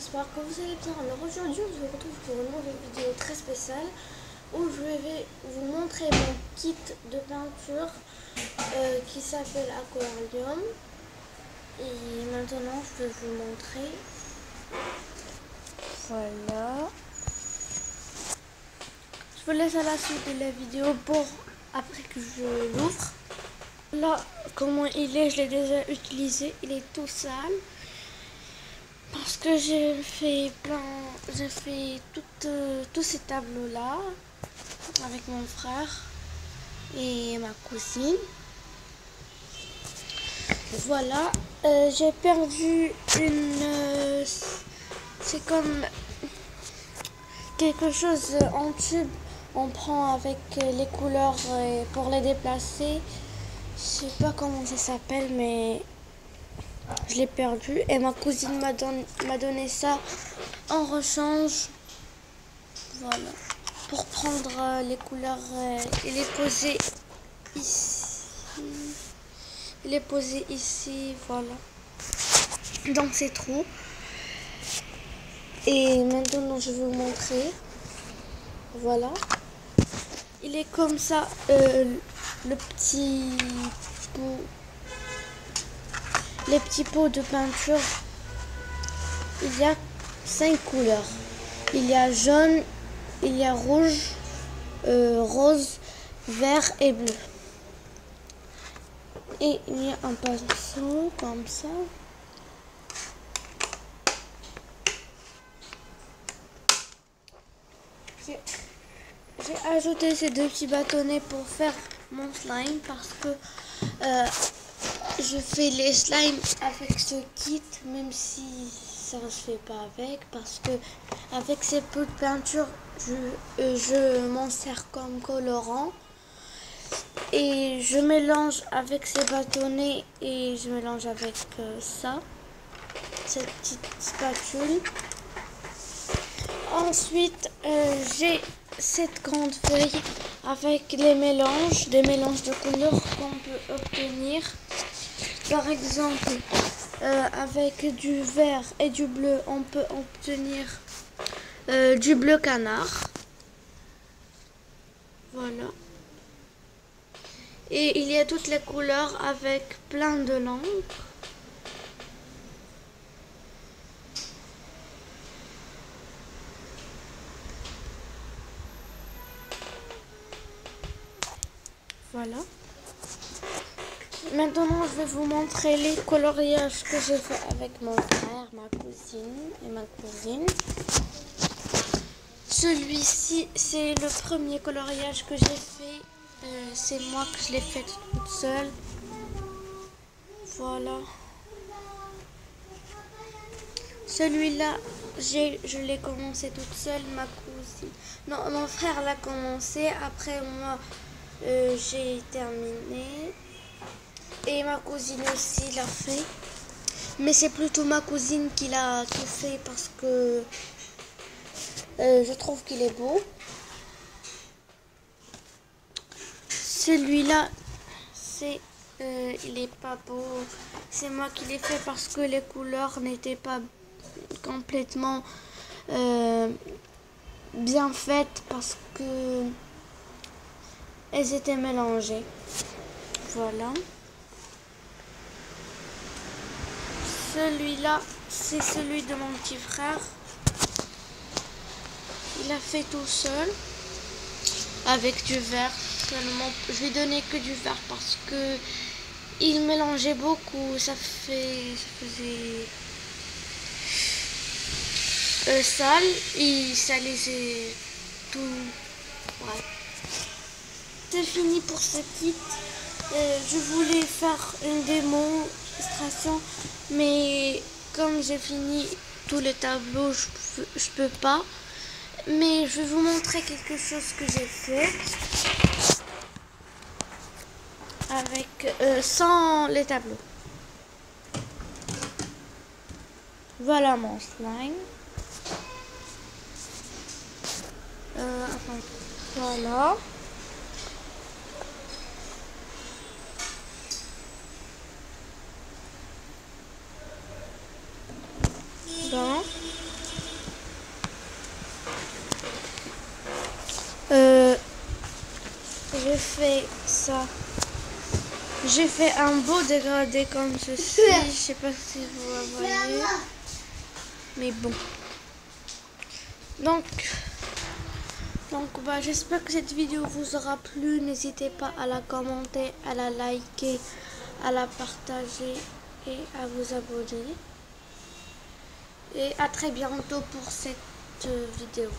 j'espère que vous allez bien. Alors aujourd'hui, on se retrouve pour une nouvelle vidéo très spéciale où je vais vous montrer mon kit de peinture euh, qui s'appelle Aquarium. Et maintenant, je vais vous montrer. Voilà. Je vous laisse à la suite de la vidéo pour après que je l'ouvre. Là, comment il est, je l'ai déjà utilisé. Il est tout sale. Parce que j'ai fait plein, j'ai fait euh, tous ces tableaux-là avec mon frère et ma cousine. Voilà, euh, j'ai perdu une... Euh, c'est comme quelque chose en tube. On prend avec les couleurs pour les déplacer. Je sais pas comment ça s'appelle, mais je l'ai perdu. Et ma cousine m'a donné ça en rechange. Voilà. Pour prendre euh, les couleurs euh, et les poser ici. Il est posé ici, voilà. Donc c'est trop. Et maintenant je vais vous montrer. Voilà. Il est comme ça, euh, le petit pot les petits pots de peinture, il y a cinq couleurs. Il y a jaune, il y a rouge, euh, rose, vert et bleu. Et il y a un pinceau comme ça. J'ai ajouté ces deux petits bâtonnets pour faire mon slime parce que euh, je fais les slimes avec ce kit, même si ça ne se fait pas avec, parce que avec ces pots de peinture, je, euh, je m'en sers comme colorant. Et je mélange avec ces bâtonnets et je mélange avec euh, ça, cette petite spatule. Ensuite, euh, j'ai cette grande feuille avec les mélanges, des mélanges de couleurs qu'on peut obtenir. Par exemple, euh, avec du vert et du bleu, on peut obtenir euh, du bleu canard. Voilà. Et il y a toutes les couleurs avec plein de lampes. Voilà. Maintenant, je vais vous montrer les coloriages que j'ai fait avec mon frère, ma cousine et ma cousine. Celui-ci, c'est le premier coloriage que j'ai fait. Euh, c'est moi que je l'ai fait toute seule. Voilà. Celui-là, je l'ai commencé toute seule, ma cousine. Non, mon frère l'a commencé. Après, moi, euh, j'ai terminé. Et ma cousine aussi l'a fait. Mais c'est plutôt ma cousine qui l'a tout fait parce que euh, je trouve qu'il est beau. Celui-là, c'est euh, il est pas beau. C'est moi qui l'ai fait parce que les couleurs n'étaient pas complètement euh, bien faites parce que elles étaient mélangées. Voilà. Celui-là, c'est celui de mon petit frère. Il a fait tout seul. Avec du vert. Seulement, je lui ai donné que du vert parce que il mélangeait beaucoup. Ça fait, ça faisait euh, sale et ça laissait tout. Ouais. C'est fini pour ce kit. Euh, je voulais faire une démo mais comme j'ai fini tous les tableaux, je, je peux pas. Mais je vais vous montrer quelque chose que j'ai fait avec euh, sans les tableaux. Voilà mon slime. Euh, voilà. J'ai fait ça. J'ai fait un beau dégradé comme ceci. Je sais pas si vous voyez. Mais bon. Donc, donc bah, j'espère que cette vidéo vous aura plu. N'hésitez pas à la commenter, à la liker, à la partager et à vous abonner. Et à très bientôt pour cette vidéo.